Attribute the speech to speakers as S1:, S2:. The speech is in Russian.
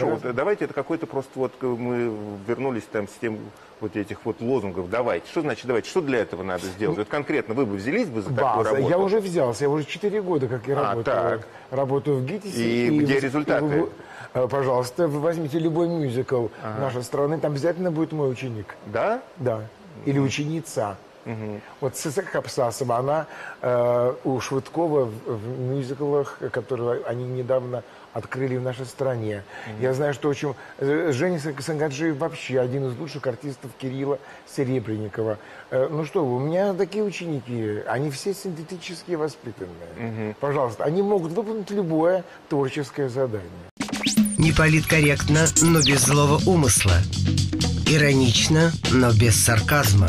S1: Хорошо, вот, э, давайте это какой-то просто вот э, мы вернулись там с тем вот этих вот лозунгов. Давайте. Что значит давайте? Что для этого надо сделать? Вот конкретно вы бы взялись бы за такую
S2: База.
S1: работу?
S2: Я уже взялся, я уже 4 года, как я
S1: А,
S2: работаю,
S1: так.
S2: работаю в ГИТИСе.
S1: И где
S2: вы-
S1: результаты?
S2: вы- э, пожалуйста, вы возьмите любой мюзикл нашей страны, там обязательно будет мой ученик.
S1: Да?
S2: Да. Или ученица. Вот Сысак Абсасова, она э, у Швыдкова в, в мюзиклах, которые они недавно открыли в нашей стране. Я знаю, что очень... э, Женя Сан- Сангаджиев вообще один из лучших артистов Кирилла Серебренникова. Э, ну что вы, у меня такие ученики, они все синтетически воспитанные. Пожалуйста, они могут выполнить любое творческое задание.
S3: Не политкорректно, но без злого умысла. Иронично, но без сарказма.